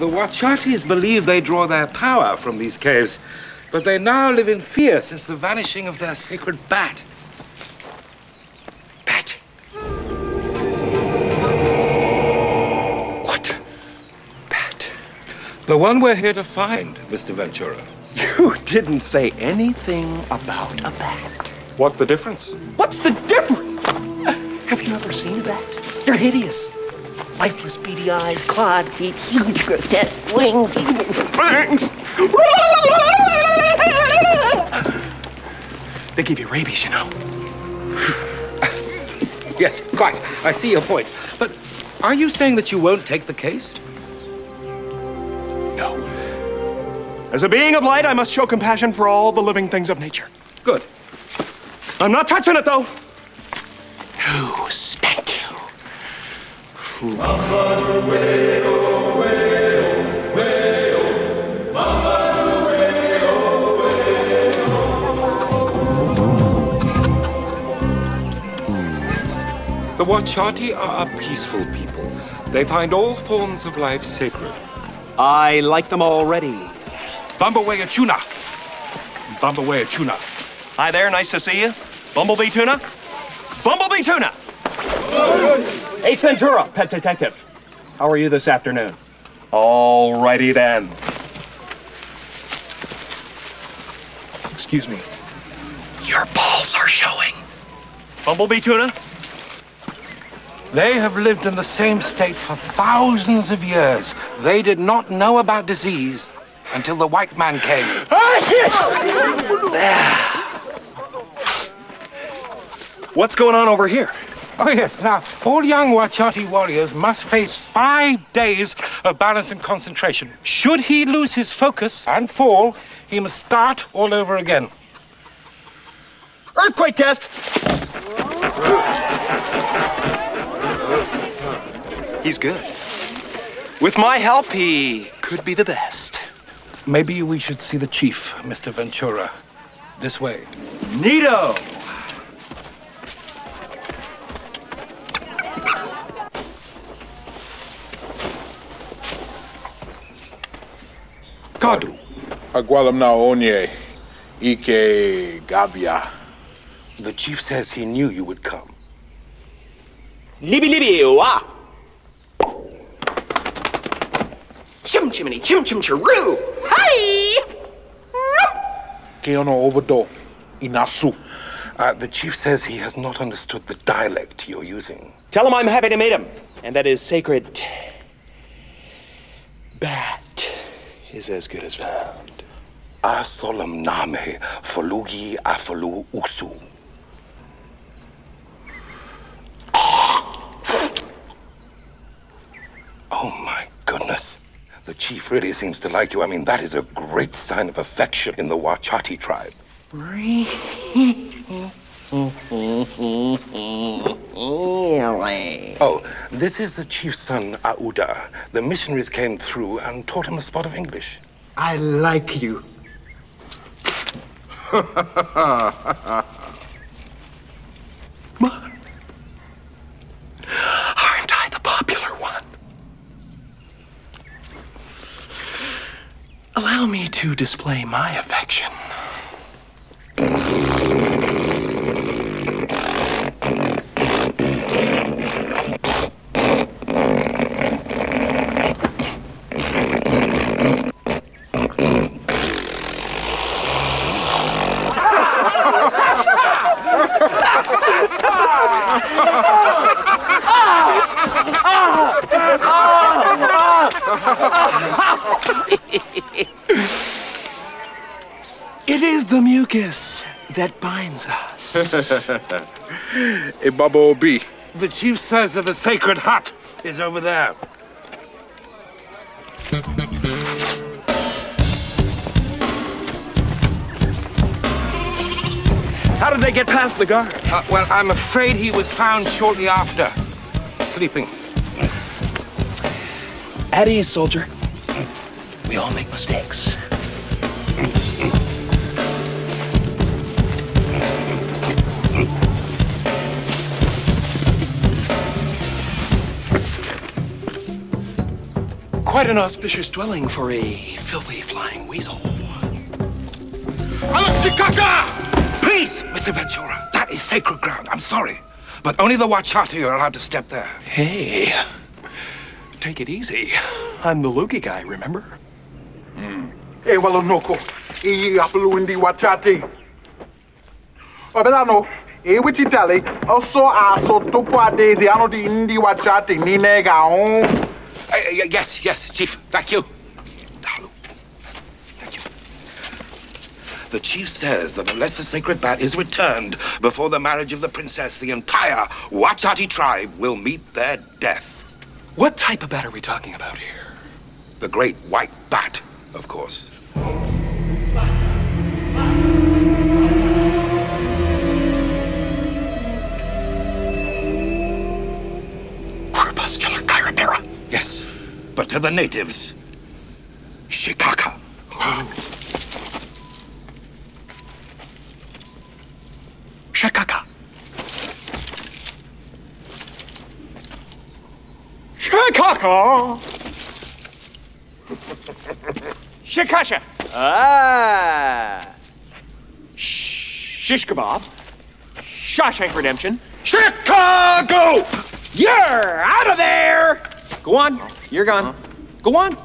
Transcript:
The Wachatis believe they draw their power from these caves, but they now live in fear since the vanishing of their sacred bat. Bat? What? Bat? The one we're here to find, Mr. Ventura. You didn't say anything about a bat. What's the difference? What's the difference? Have you ever seen a bat? They're hideous. Lifeless beady eyes, clawed feet, huge grotesque wings, even fangs. They give you rabies, you know. Yes, quite. I see your point. But are you saying that you won't take the case? No. As a being of light, I must show compassion for all the living things of nature. Good. I'm not touching it, though. You? The Wachati are a peaceful people. They find all forms of life sacred. I like them already. Bumbleway tuna. Bumbleway tuna. Hi there, nice to see you. Bumblebee Tuna? Bumblebee Tuna! Ace Ventura, pet detective. How are you this afternoon? All righty then. Excuse me. Your balls are showing. Bumblebee Tuna? They have lived in the same state for thousands of years. They did not know about disease until the white man came. Ah, shit! there. What's going on over here? Oh, yes. Now, all young Wachati warriors must face five days of balance and concentration. Should he lose his focus and fall, he must start all over again. Earthquake test! He's good. With my help, he could be the best. Maybe we should see the chief, Mr. Ventura. This way. Nito! Kadu. Agualam na onye, Ike Gabia. The chief says he knew you would come. Libby Libby, wah! Chim chimney, chim chim chiroo! Hi! Ke ono obodo, Inasu. Uh, the chief says he has not understood the dialect you're using. Tell him I'm happy to meet him, and that is sacred bat is as good as found. A solemn name, Folugi Afolu Usu. Oh my goodness. The chief really seems to like you. I mean, that is a great sign of affection in the Wachati tribe. Oh, this is the chief's son, Auda. The missionaries came through and taught him a spot of English. I like you. Aren't I the popular one? Allow me to display my affection. It is the mucus that binds us. E Baba Obi. The chief says that the sacred hut is over there. How did they get past the guard? Uh, well, I'm afraid he was found shortly after, sleeping. At ease, soldier. We all make mistakes. Quite an auspicious dwelling for a filthy flying weasel. Alexikaka! Please, Mr. Ventura. That is sacred ground. I'm sorry. But only the Wachati are allowed to step there. Hey, take it easy. I'm the Lugi guy, remember? Eh, e wala noko. I apelu ndi wachati. Obelano. E eh, wichitali. Also aso tupu adezi ano di ndi wachati ni nega on. Uh, yes, yes, Chief. Thank you. Thank you. The chief says that unless the sacred bat is returned before the marriage of the princess, the entire Wachati tribe will meet their death. What type of bat are we talking about here? The great white bat, of course. Crepuscular Chiroptera. Yes, but to the natives, Shikaka. Shakaka. Shakaka. Shikasha! Ah! Shish kebab. Shawshank Redemption. Chicago! You're out of there! Go on. You're gone. Go on.